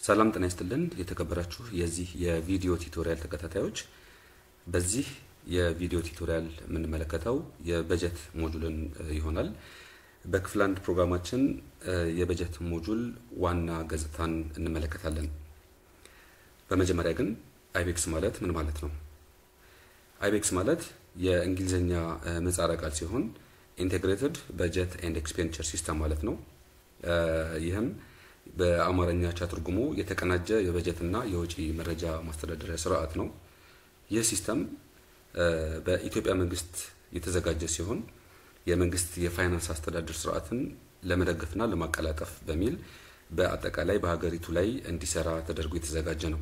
ሰላም ጤና ይስጥልን የተከበራችሁ የዚህ የ video tutorial ተከታታዮች፣ በዚህ የ video tutorial የምንመለከተው የበጀት module ን ይሆናል። በክፍል አንድ ፕሮግራማችን የበጀት module ዋና ገጽታን እንመለከታለን። በመጀመሪያ ግን IBEX ማለት ምን ማለት ነው? IBEX ማለት የእንግሊዝኛ ምህጻረ ቃል ሲሆን Integrated Budget and Expenditure System ማለት ነው። ይህም በአማርኛ አቻ ትርጉሙ የተቀናጀ የበጀትና የወጪ መረጃ ማስተዳደሪያ ስርዓት ነው። ይህ system በኢትዮጵያ መንግስት የተዘጋጀ ሲሆን የመንግስት የፋይናንስ አስተዳደር ስርዓትን ለመደገፍና ለማቀላጠፍ በሚል በአጠቃላይ በሀገሪቱ ላይ እንዲሰራ ተደርጎ የተዘጋጀ ነው።